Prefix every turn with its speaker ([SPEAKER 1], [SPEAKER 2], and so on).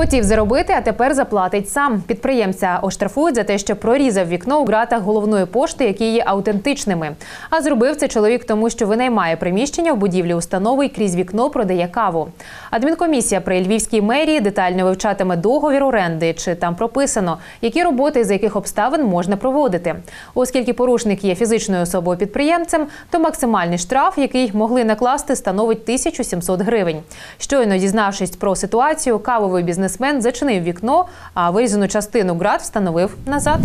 [SPEAKER 1] Хотів заробити, а тепер заплатить сам. Підприємця оштрафують за те, що прорізав вікно у ґратах головної пошти, які є аутентичними. А зробив це чоловік тому, що винаймає приміщення в будівлі установи і крізь вікно продає каву. Адмінкомісія при Львівській мерії детально вивчатиме договір оренди, чи там прописано, які роботи за яких обставин можна проводити. Оскільки порушник є фізичною особою підприємцем, то максимальний штраф, який могли накласти, становить 1700 гривень. Щойно дізнавшись про ситуацію, кавовий бізнесмен зачинив вікно, а вирізану частину ґрат встановив назад.